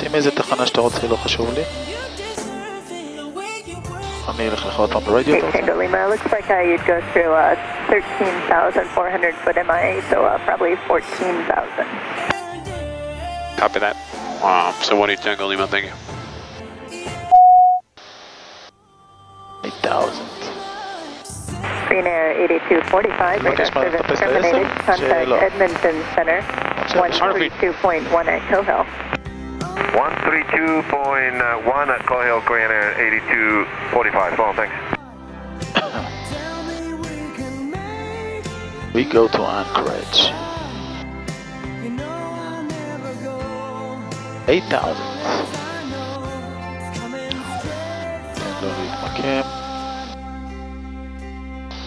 שים איזה תחנה שאתה רוצה, לא חשוב לי. אני אלך לך עוד פעם ברדיו, אתה Okay, רוצה? Tango Lima, looks like uh, you'd go through uh, 13,400 foot MIA, so uh, probably 14,000. Copy that. Um, so what do you Tango Lima, thank you. 8,000. Green Air 8245, radar Notice my service tapes terminated. esa? Contact Cielo. Edmonton Center, Cielo. 132.1 at Cohill. 132.1 uh, at Coal Hill, Air, 8245. Follow, thanks. we go to Anchorage. 8,000. Don't leave my camp.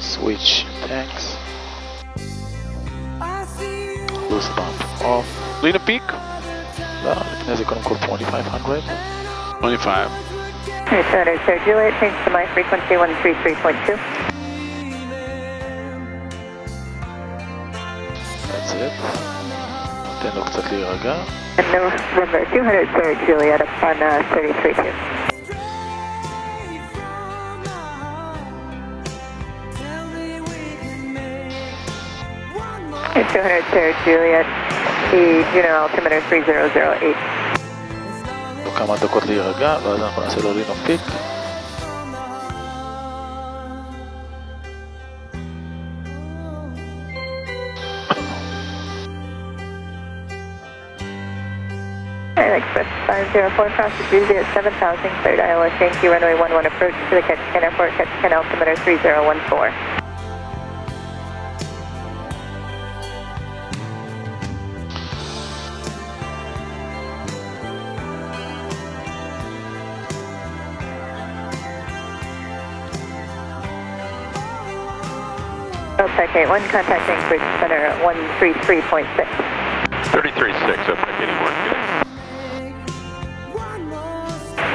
Switch tanks. Boost pump off. Lena Peak. No. לא, לפני זה קודם כל 2500. 25. Hey, Center, Sir Juliet, change to my frequency 133.2. That's it. נותן לו קצת להירגע. And November 200, Sir Juliet, up on uh, 33.2. It's Juliet, the Juneau altimeter 3008. או כמה דקות להירגע, ואז אנחנו נעשה לו רין אוף פיק. Express 504 Crossing Juliet 7000, cleared Iowa. Thank you, runway 11 approach to the Ketchikan Airport, Ketchikan altimeter 3014. OPEC 81, contacting Bridge Center at 133.6. 33.6, okay, getting more.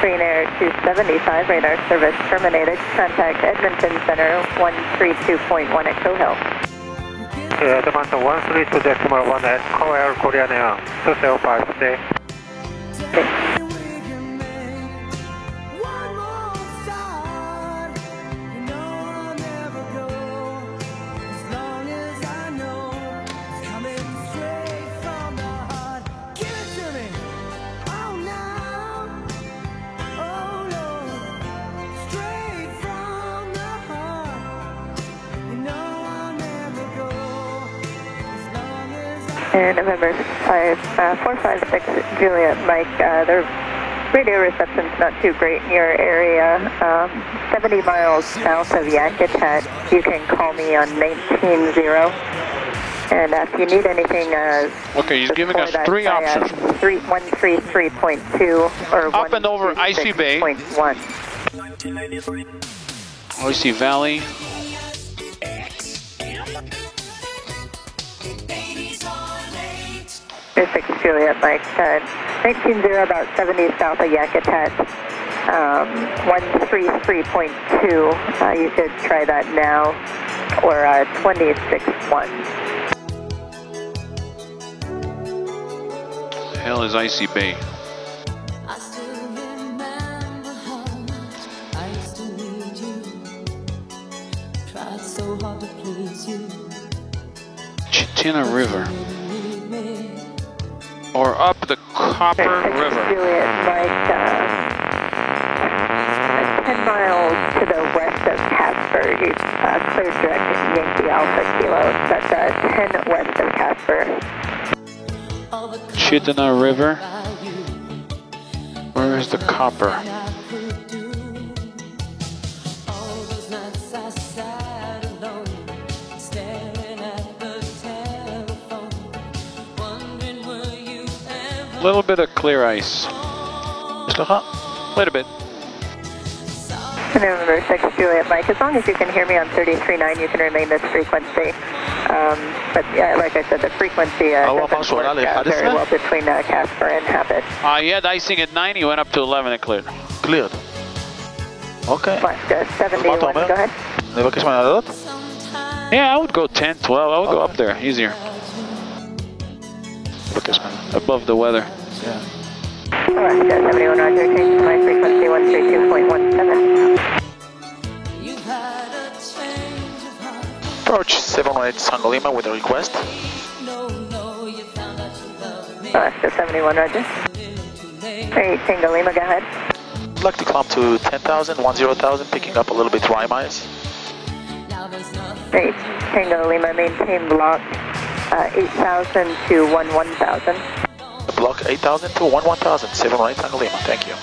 Green Air 275, radar service terminated. Contact Edmonton Center 132.1 at Cohill. Yeah, the Mountain 132 decimal 1 at Cohill, Korean Air 275, stay. And November 5, uh, 456 Juliet Mike, uh, the radio reception's not too great in your area. Um, 70 miles south of Yakutat, you can call me on 190. And uh, if you need anything, uh, Okay, he's giving us three uh, options. Three, 133.2 or Up and over Icy Bay. 1 Oicy Valley. Six Juliet Mike, uh, 190 about 70 south of Yakutat, um, 133.2. Uh, you could try that now, or uh, 26.1. The hell is Icy Bay? I still Copper Six River. Juliet Mike, uh, 10 miles to the west of Casper. You uh, cleared direct Yankee Alpha Kilo. That's uh, 10 west of Casper. All River. Where is the copper? little bit of clear ice. Just a hot, little bit. November 6 Juliet Mike, as long as you can hear me on 33.9, you can remain this frequency. Um, but yeah, like I said, the frequency uh, doesn't work uh, very well between uh, Casper and Habit. Uh, you had icing at 9, went up to 11 and cleared. Cleared. Okay. Plus, uh, 71, go ahead. Yeah, I would go 10, 12. I would okay. go up there, easier. You've had a change of heart. Approach 718 Tango Lima with a request. Alaska 71 Roger. 3 Tango Lima, go ahead. I'd like to climb to 10,000, 10,000, picking up a little bit there's nothing. 3 Tango Lima, maintain block uh, 8,000 to 11,000. Block 8,000 to 11,000, 718 Tango Lima, thank you.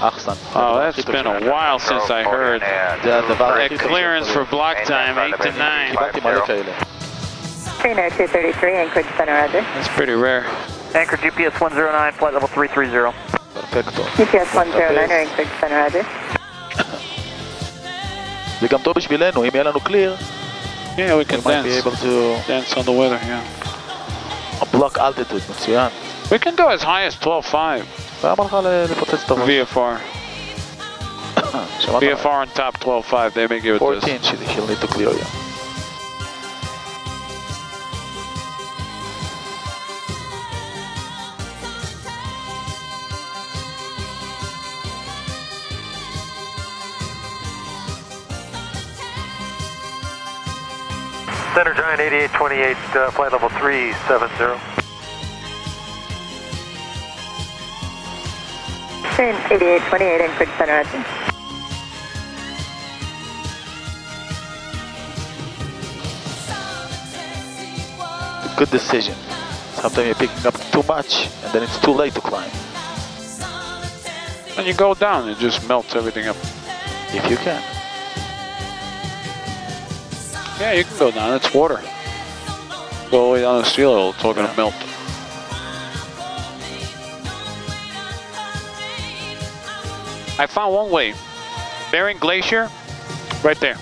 אחסן. Oh, that's been a while since I heard זה הדבר a הכי טוב clearance for שיכול block time 8 to 9. להיות. קיבלתי מלא כאלה. Trainer 233, Anchorage Center, Roger. That's pretty rare. Anchor GPS 109, flight level 330. פרפקטו. GPS 109, Anchorage Center, Roger. זה גם טוב בשבילנו, אם יהיה לנו קליר, Yeah, we we can might be dance. able to Dance on the weather, yeah. block altitude, מצוין. We can go as high as 12.5 למה לך ל- לפוצץ את הראש? VFR. שמעת? VFR on top 12.5, they may give it to us. 14, she- she'll need to clear you. Center Giant 8828, uh, flight level 370. Train 8828, Anchorage Center, Roger. Good decision. Sometimes you're picking up too much, and then it's too late to climb. When you go down, it just melts everything up. If you can. Yeah, you can go down, it's water. Go all the way down the sea level, it's all gonna melt. I found one way. Bering Glacier, right there.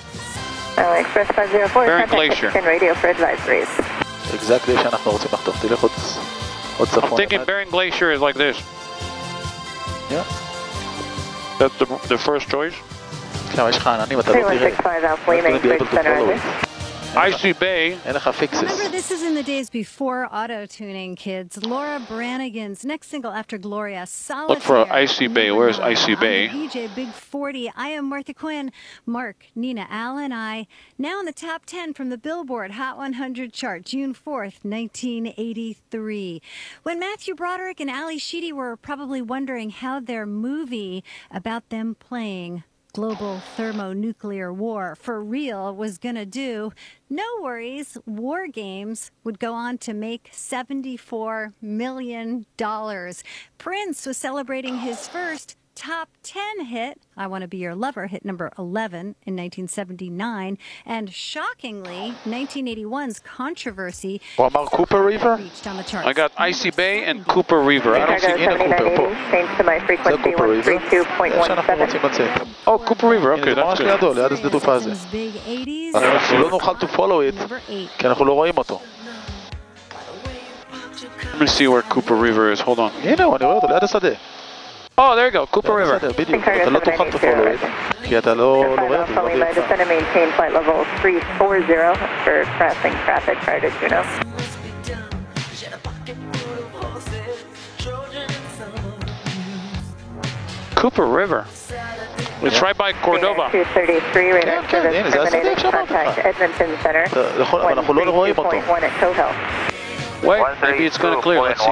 Uh, Express 504, Barren contact Glacier. Mexican radio for advisories. exactly שאנחנו רוצים לחתוך. תלך עוד עוד I'm צפון. thinking Bering Glacier is like this. Yeah. That's the, the first choice. כמה יש לך עננים, אתה לא תראה. 3165 Alpha Lima, You're gonna be able Anchorage to Center, איי-סי ביי. אין לך פיקסס. Remember, this is in the days before auto-tuning, kids. Laura Branigan's next single after Gloria, Solitaire. Look for Icy Bay. Where's Icy Bay? DJ Big 40. I am Martha Quinn. Mark, Nina, Allen, I. Now in the top 10 from the Billboard Hot 100 chart, June 4th, 1983. When Matthew Broderick and Ally Sheedy were probably wondering how their movie about them playing global thermonuclear war for real was going to do, no worries. War Games would go on to make $74 million. Prince was celebrating his first top 10 hit, I Want to Be Your Lover, hit number 11 in 1979. And shockingly, 1981's Controversy הוא אמר קופר ריבר? reached on the charts. I got Icy Bay and Cooper River. I don't see see. any Cooper, 7980, change to my זה frequency קופר ריבר? זה שאנחנו 132.17. רוצים לצאת. Oh, Cooper River. הנה, Okay, זה ממש that's good. לידו, ליד השדה תעופה הזה. His big 80s. אנחנו לא נוכל to follow it, Number 8. כי אנחנו לא רואים אותו. Let me see where Cooper River is. Hold on. הנה הוא, אני רואה אותו, ליד השדה. Oh, there you go, Cooper yeah, River. Video with a lot of hot to follow it. Quiatalo, Lorraine. Descend and maintain flight level 340 for crossing traffic prior to Juneau. Cooper River. It's yeah. right by Cordova. 233 radar yeah, okay. service terminated contact Edmonton Center. The, the, 13.1 at Cohill. Wait, maybe it's gonna clear. Let's see.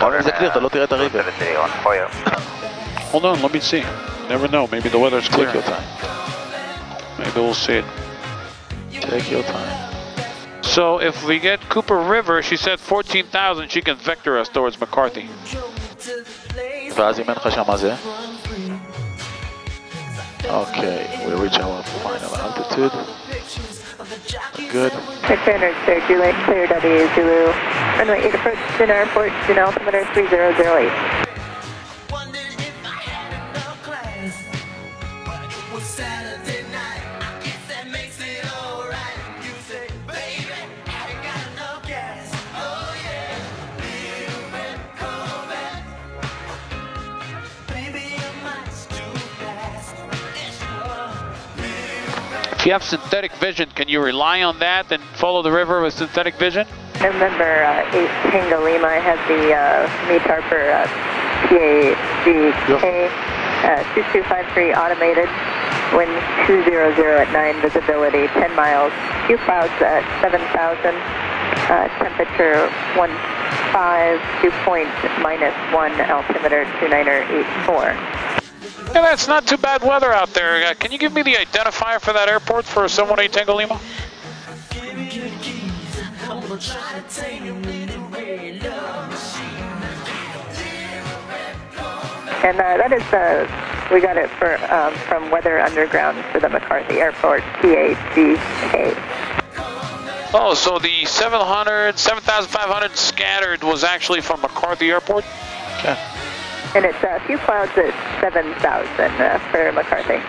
גם אם זה קליר, אתה לא תראה את הריבר. Hold on, let me see. Never know. Maybe the weather's Take clear. your time. Maybe we'll see it. Take your time. So if we get Cooper River, she said 14,000, she can vector us towards McCarthy. ואז אם אין לך שם מה זה? אוקיי, we reach our final altitude. Good. Trainer, sir, Juliet, clear W, Zulu. Runway 8 approach, Juneau Airport, Juneau altimeter 3008. If you have synthetic vision, can you rely on that and follow the river with synthetic vision? I remember uh, 8 Tango Lima, I had the uh, Meet Harper uh, PAGK, uh, 2253 automated, wind 200 at 9, visibility 10 miles, few clouds at 7,000, uh, temperature 15, dew point minus 1, altimeter 2984. Yeah, that's not too bad weather out there. Uh, can you give me the identifier for that airport for 718 Tango Lima? And uh, that is the, we got it for um, from Weather Underground for the McCarthy Airport, PAGK. Oh, so the 700, 7,500 scattered was actually from McCarthy Airport? Okay. And it's a few clouds at 7,000 uh, for McCarthy.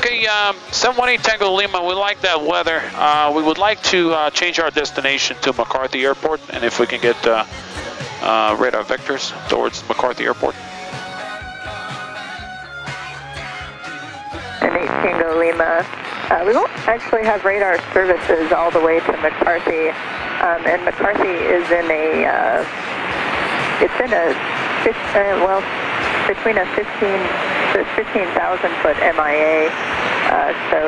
Okay, um, 718 Tango Lima, we like that weather. Uh, we would like to uh, change our destination to McCarthy Airport, and if we can get uh, uh, radar vectors towards McCarthy Airport. And 8 Tango Lima. Uh, we won't actually have radar services all the way to McCarthy. Um, and McCarthy is in a, uh, it's in a, uh, well, between a 15 to 15,000 foot MIA. Uh, so,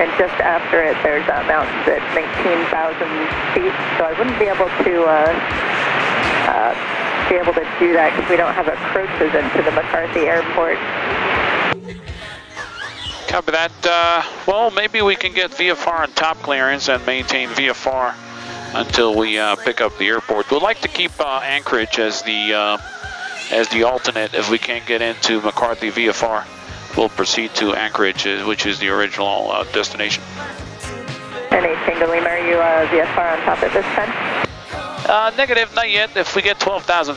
and just after it, there's uh, mountain at 19,000 feet. So I wouldn't be able to uh, uh, be able to do that because we don't have approaches into the McCarthy Airport. Copy that. Uh, well, maybe we can get VFR and top clearance and maintain VFR until we uh, pick up the airport. We'd like to keep uh, Anchorage as the uh, as the alternate if we can't get into McCarthy VFR. We'll proceed to Anchorage, uh, which is the original uh, destination. And 8 Tango Lima, are you uh, VFR on top at this time? Uh, negative, not yet. If we get 12,000